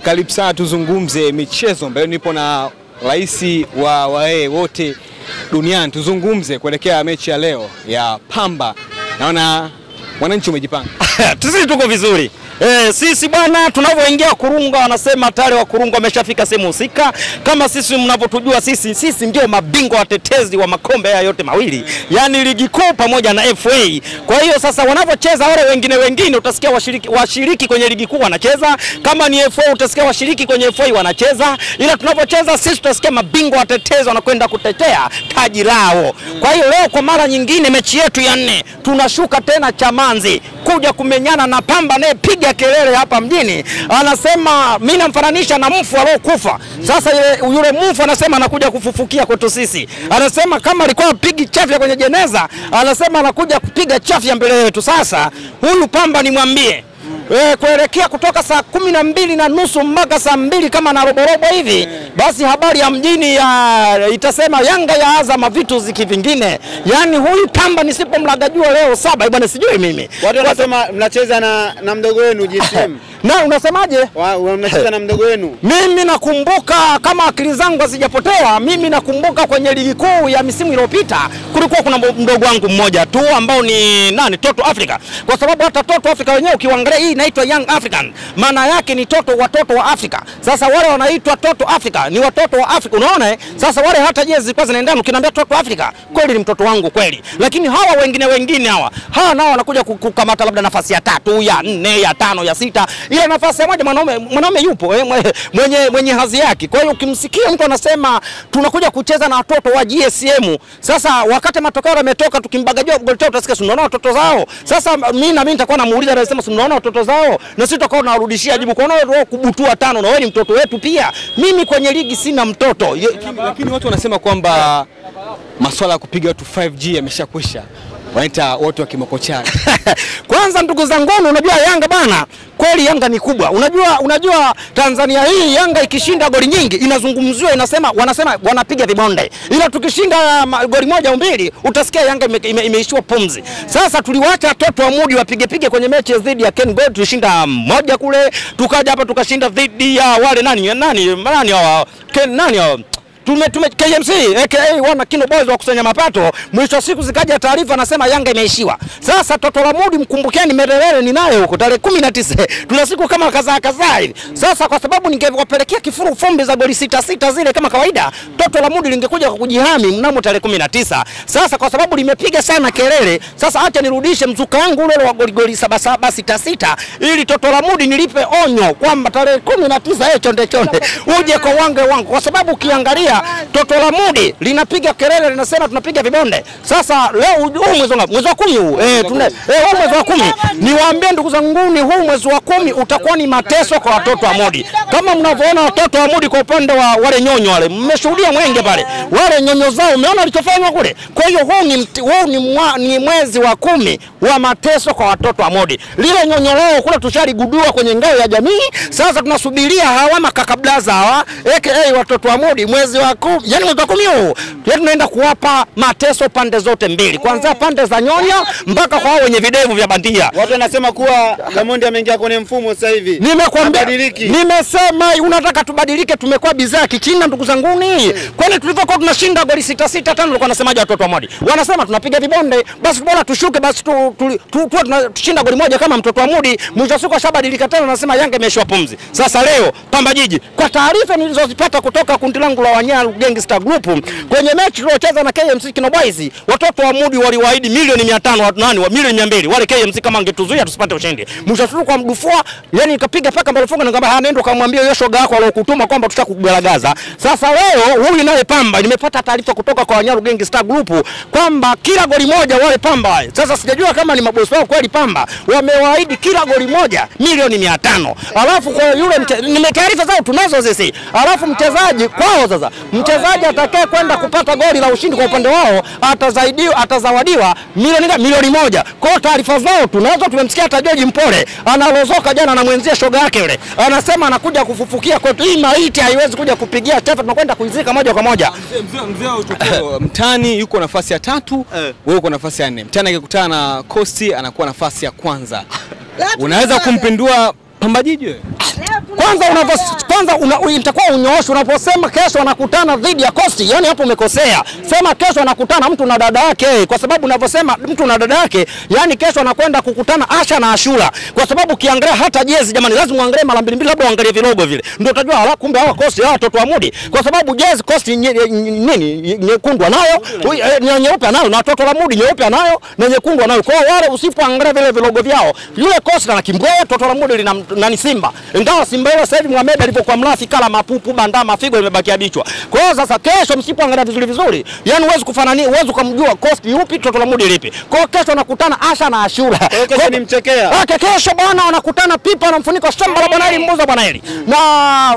Karibu sana tuzungumze michezo ambayo nipo na rais wa waee wote duniani. Tuzungumze kuelekea mechi ya leo ya Pamba. Naona wananchi umejipanga. Sisi tuko vizuri. E, sisi bwana tunavyoingia Kurunga wanasema tayari wa Kurunga wameshafika sehemu husika. Kama sisi mnavyotujua sisi sisi ndio mabingwa watetezi wa makombe haya yote mawili, yaani ligi kuu pamoja na FA. Kwa hiyo sasa wanavyocheza wale wengine wengine utasikia washiriki, washiriki kwenye ligi kuu wanacheza, kama ni FA utasikia washiriki kwenye FA wanacheza, ila tunavyocheza sisi tutasikia mabingwa watetezi wanakwenda kutetea taji lao. Kwa hiyo leo kwa mara nyingine mechi yetu ya nne tunashuka tena Chamanzi kuja kumenyana na Pamba anayepiga kelele hapa mjini, anasema mimi namfananisha na mfu aliokufa. Sasa yule, yule mfu anasema anakuja kufufukia kwetu sisi, anasema kama alikuwa apigi chafya kwenye jeneza, anasema anakuja kupiga chafya mbele yetu. Sasa huyu Pamba nimwambie E, kuelekea kutoka saa kumi na mbili na nusu mpaka saa mbili kama na roborobo hivi, basi habari ya mjini ya, itasema Yanga ya Azama vitu ziki vingine. yani huyu Pamba nisipomlaga jua leo saba bwana, sijui mimi Watu wanasema mnacheza na, na mdogo wenu GSM. na unasemaje? Mnacheza na mdogo wenu. Mimi nakumbuka kama akili zangu hazijapotea, mimi nakumbuka kwenye ligi kuu ya misimu iliyopita kulikuwa kuna mdogo wangu mmoja tu ambao ni nani, Toto Africa, kwa sababu hata Toto Africa wenyewe ukiangalia hii inaitwa Young African, maana yake ni toto watoto wa Afrika. Sasa wale wanaitwa Toto Africa ni watoto wa Afrika, unaona eh? Sasa wale hata jezi zilikuwa zinaendana, ukiniambia Toto Africa kweli ni mtoto wangu kweli, lakini hawa wengine wengine hawa hawa nao wanakuja kukamata labda nafasi ya tatu, ya nne, ya tano, ya sita, ile nafasi ya moja mwanaume mwanaume yupo eh, mwe- mwenye mwenye hadhi yake. Kwa hiyo ukimsikia mtu anasema tunakuja kucheza na watoto wa GSM, sasa wakati matokeo yametoka, tukimbagajia goli tatu, utasikia si watoto zao. Sasa mimi na mimi nitakuwa namuuliza, anasema si mnaona watoto zao, na sisi tutakuwa tunarudishia jibu, kwa nini kubutua tano, na wewe ni mtoto wetu pia. Mimi kwenye ligi sina mtoto. Lakini watu wanasema kwamba masuala ya kupiga watu 5G yameshakwisha, wanaita watu wa kimokochani. Kwanza ndugu zanguni, unajua Yanga bana, kweli Yanga ni kubwa. Unajua, unajua Tanzania hii Yanga ikishinda goli nyingi inazungumziwa, inasema wanasema wanapiga vibonde, ila tukishinda goli moja au mbili utasikia Yanga ime, ime, imeishiwa pumzi. Sasa tuliwacha watoto wa Mudi wapige pige kwenye mechi dhidi ya Ken Gold, tulishinda moja kule, tukaja hapa tukashinda dhidi ya wale nani nani nani hawa Ken nani hawa tume, tume KMC aka wana Kino Boys wa kusanya mapato. Mwisho wa siku zikaja taarifa nasema Yanga imeishiwa. Sasa toto la Mudi mkumbukeni, Mererere ni naye huko tarehe kumi na tisa tuna siku kama kadhaa kadhaa hivi. Sasa kwa sababu ningewapelekea kifuru fumbi za goli sita sita zile kama kawaida, toto la Mudi lingekuja kwa kujihami mnamo tarehe kumi na tisa. Sasa kwa sababu limepiga sana kelele, sasa acha nirudishe mzuka wangu ule ule wa goli goli saba saba sita sita ili toto la Mudi nilipe onyo kwamba tarehe kumi na tisa eh, chonde chonde uje kwa wange wangu, kwa sababu ukiangalia toto la Mudi linapiga kelele linasema tunapiga vibonde. Sasa leo huu mwezi wa ngapi? mwezi wa kumi huu eh, tuna eh, huu mwezi wa kumi niwaambie ndugu zanguni, huu mwezi wa kumi utakuwa ni mateso kwa watoto wa Mudi, kama mnavyoona watoto wa Mudi kwa upande wa wale nyonyo wale, mmeshuhudia mwenge pale, wale nyonyo zao, umeona walichofanywa kule. Kwa hiyo huu ni, huu ni, mwa, ni mwezi wa kumi wa mateso kwa watoto wa Mudi. Lile nyonyo lao kule tushaligudua kwenye ngao ya jamii, sasa tunasubiria hawa makakablaza hawa aka watoto wa Mudi mwezi wa kumi, yani mwezi wa kumi huu yani tunaenda kuwapa mateso pande zote mbili, kwanza pande za nyonya mpaka kwa hao wenye videvu vya bandia. Watu wanasema kuwa Gamondi ameingia kwenye mfumo sasa hivi. Nimekwambia, nimesema unataka tubadilike, tumekuwa bidhaa ya kichina ndugu zanguni. Kwani tulivyokuwa tunashinda goli sita sita tano, walikuwa wanasemaje watoto wa Modi? Wanasema tunapiga vibonde, basi bora tushuke, basi tu, tu, tu, tu, tunashinda goli moja kama mtoto wa Mudi. Mwisho siku ashabadilika tena, anasema Yanga imeishiwa pumzi. Sasa leo Pamba Jiji, kwa taarifa nilizozipata kutoka kundi langu la Wanyaru Gangster Group, kwenye mechi tuliocheza na KMC Kino Boys, watoto wa Mudi waliwaahidi milioni 500 nani wa milioni 200 wale KMC kama angetuzuia tusipate ushindi. Mshafuru kwa mdufua, yani nikapiga paka mbele funga nikamwambia, nenda kamwambia hiyo shoga yako aliyokutuma kwamba tutakugaragaza. Sasa leo huyu naye Pamba, nimepata taarifa kutoka kwa Nyaru Gangster Group kwamba kila goli moja wale Pamba. Sasa sijajua kama ni mabosi wao kweli Pamba wamewaahidi kila goli moja milioni 500. Alafu kwa yule mche- nime taarifa zao tunazo sisi. Alafu mchezaji kwao sasa, mchezaji atakaye kwenda kupata goli la ushindi kwa upande wao atazaidiwa atazawadiwa milioni milioni moja. Kwa hiyo taarifa zao tunazo, tumemsikia hata George Mpole analozoka jana, anamwenzia shoga yake yule, anasema anakuja kufufukia kwetu. Hii maiti haiwezi kuja kupigia chafa, tunakwenda kuizika moja kwa moja. Mzee mtani yuko nafasi ya tatu, wewe uko nafasi ya nne. Mtani akikutana na Kosti anakuwa nafasi ya kwanza. Unaweza kumpindua Pamba Jiji wewe? Kwanza unavyo kwanza una, itakuwa unyoosho unaposema kesho anakutana dhidi ya Kosti. yani hapo umekosea. Sema kesho anakutana mtu na dada yake, kwa sababu unavyosema mtu na dada yake, yani kesho anakwenda kukutana Asha na Ashura, kwa sababu ukiangalia hata jezi, jamani, lazima uangalie mara mbili mbili, labda uangalie vilogo vile, ndio utajua hala, kumbe hawa Kosti hawa watoto wa Mudi, kwa sababu jezi Kosti nini nyekundu anayo, eh, nye- nyeupe anayo, na watoto wa Mudi nyeupe anayo na nyekundu anayo. Kwa wale usipoangalia vile vilogo vyao, yule Kosti na kimbwea, toto la Mudi lina nani Simba, ingawa Simba ile sasa hivi Mohamed alipokuwa mlafi kala mapupu bandama mafigo imebakia bichwa. Kwa hiyo sasa kesho msipoangalia vizuri vizuri, yani huwezi kufanania, huwezi kumjua cost yupi toto la Mudi lipi. Kwa hiyo kesho anakutana Asha na Ashura. Kwa kesho ni mchekea. Ah, kesho bwana wanakutana pipa na mfuniko shamba la bwana Eli mbuza bwana Eli. Na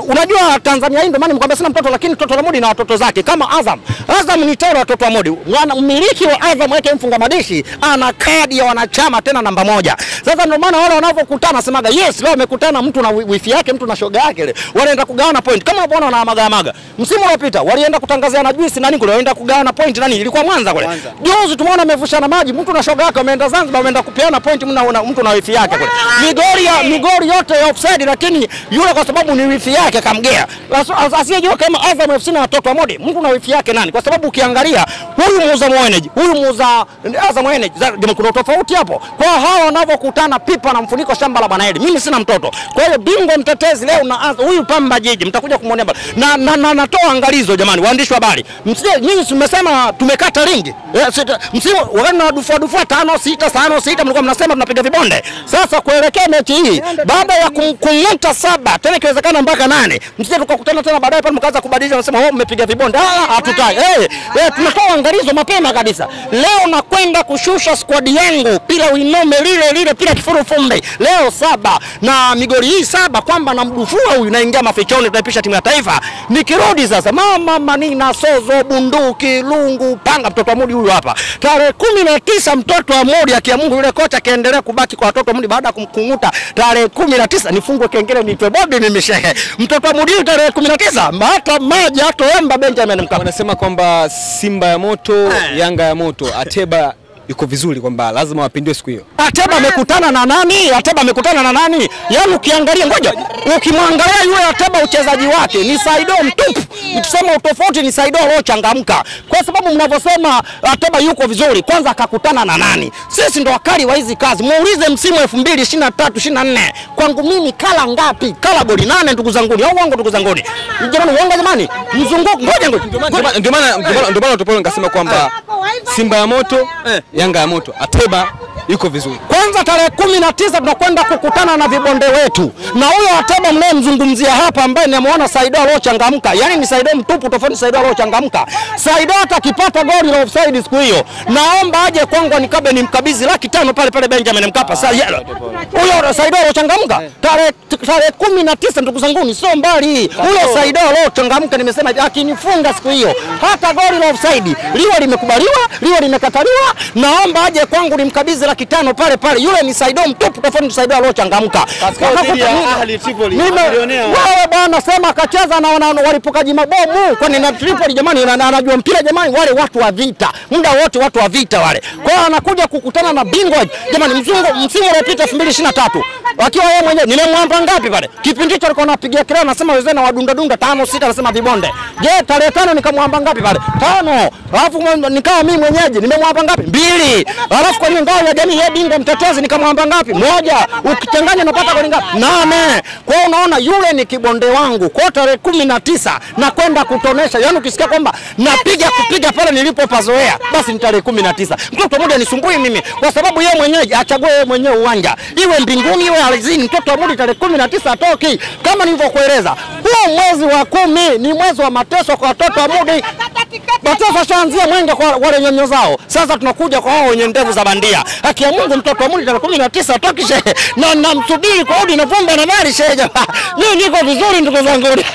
unajua Tanzania hii ndio maana nimekwambia sina mtoto lakini toto la Mudi na watoto zake kama Azam. Azam ni tero watoto wa Mudi. Mwana mmiliki wa Azam yake mfunga madishi ana kadi ya wanachama tena namba moja. Sasa ndio maana wale wanavyokutana semaga yes leo amekutana mtu na wifi yake mtu na shoga yake ile. Wanaenda kugawana point kama unavyoona wana maga maga. Msimu uliopita walienda kutangazia na juisi nani kule walienda kugawana point nani ilikuwa Mwanza kule. Juzi tumeona amevushana maji, mtu na shoga yake wameenda Zanzibar, wameenda kupeana point mna na mtu na wifi yake kule. Migori ya migori yote ya offside, lakini yule kwa sababu ni wifi yake kamgea. As- as- Asiyejua kama Azam FC na watoto wa Modi, mtu na wifi yake nani? Kwa sababu ukiangalia huyu muuza energy, huyu muuza Azam energy, kuna tofauti hapo. Kwa hawa wanavyokutana pipa na mfuniko shamba la Bwana Eli. Mimi sina mtoto. Kwa hiyo bingwa mtetezi leo na Azam, huyu Pamba Jiji mtakuja kumwonea bali. Na, na, na natoa angalizo jamani, waandishi wa habari. Msije nyinyi tumesema tumekata ringi. Eh, wakati na dufua dufua tano sita tano sita mlikuwa mnasema tunapiga vibonde. Sasa kuelekea mechi hii baada ya kumkunyuta saba tena ikiwezekana mpaka nane, msije tukakutana tena baadaye pale mkaanza kubadilisha mnasema oh, mmepiga vibonde. Ah, hatutaki. Eh, hey, tunatoa angalizo mapema kabisa. Leo nakwenda kushusha squad yangu bila winome lile lile bila kifuru fumbe. Leo saba na migori hii saba kwamba namdufua huyu naingia mafichoni tunaipisha timu ya taifa. Nikirudi sasa mama manina sozo bunduki lungu panga mtoto wa Mudi huyu hapa. Tarehe kumi na tisa mtoto wa Mudi akia Mungu yule kocha akaendelea kubaki kwa watoto wa Mudi baada ya kumkunguta tarehe kumi na tisa nifungwe kengele niitwe Bobi mimi shehe. Mtoto wa Mudi tarehe kumi na tisa hata maji hatoemba Benjamin Mkapa. Wanasema kwamba Simba ya moto, Eh. Yanga ya moto, Ateba yuko vizuri kwamba lazima wapindue siku hiyo. Ateba amekutana na nani? Ateba amekutana na nani? Yaani ukiangalia, ngoja, ukimwangalia yule Ateba uchezaji wake ni Saido mtupu. Tuseme utofauti ni Saido aliyochangamka, kwa sababu mnavyosema Ateba yuko vizuri, kwanza akakutana na nani? Sisi ndo wakali wa hizi kazi. Muulize msimu 2023 24 kwangu mimi kala ngapi? Kala goli nane, ndugu zanguni, au uongo ndugu zanguni? Jamani, uongo jamani, mzunguko, ngoja ngoja, Ndio maana ndio maana ndio maana- nikasema kwamba Simba ya moto, Yanga ya moto, Ateba yuko vizuri. Kwanza tarehe kumi na tisa tunakwenda kukutana na vibonde wetu, na huyo Ateba mnayemzungumzia hapa, ambaye nimeona Saido aliyochangamka, yani ni Saido mtupu, tofauti Saido aliyochangamka. Saido atakipata goli la offside siku hiyo, naomba aje kwangu nikabe nimkabidhi laki tano pale pale Benjamin Mkapa. Sasa yeye Huyo Saido aliyochangamka tarehe tarehe kumi na tisa, ndugu zangu, sio mbali. Huyo Saido aliyochangamka, nimesema akinifunga siku hiyo, hata goli la offside liwe limekubaliwa liwe limekataliwa, naomba aje kwangu nimkabidhi laki tano pale pale. Yule ni Saido mtupu, tofauti na Saido mabilionea. wewe bwana sema akacheza na walipokaji walipukaji mabomu, kwani na Tripoli jamani, na- na- anajua mpira jamani, wale watu wa vita, muda wote watu wa vita wale. Kwa hiyo anakuja kukutana na bingwa jamani, mzungu msimu uliopita 2023 akiwa yeye mwenyewe nimemwamba ngapi pale kipindi hicho alikuwa anapigia kelele anasema wazee na wadunda dunda tano sita, anasema vibonde. Je, tarehe tano nikamwamba ngapi pale? Tano. Alafu nikawa mimi mwenyeji nimemwamba ngapi? Mbili. Alafu kwenye ngao ya jamii yeye bingwa mtetezi nikamwamba ngapi? Moja. Ukichanganya unapata goli ngapi? Nane. Kwa hiyo unaona yule ni kibonde wangu. Kwa tarehe kumi na tisa nakwenda kutonesha. Yaani ukisikia kwamba napiga kupiga pale nilipopazoea, basi ni tarehe kumi na tisa. Mtoto mmoja nisumbui mimi kwa sababu yeye mwenyeji achague yeye mwenyewe uwanja. Iwe mbinguni iwe ardhini, mtoto wa Mudi tarehe kumi na tisa atoki. Kama nilivyokueleza, huu mwezi wa kumi ni mwezi wa mateso kwa watoto wa Mudi. Mateso ashaanzia Mwenge kwa wale nyonyo zao. Sasa tunakuja kwa hao wenye ndevu za bandia. Haki ya Mungu mtoto wa Mudi tarehe kumi na tisa atoki shehe. Na namsubiri kwa udi na vumba na mali shehe. jamaa. Mimi niko vizuri ndugu zangu.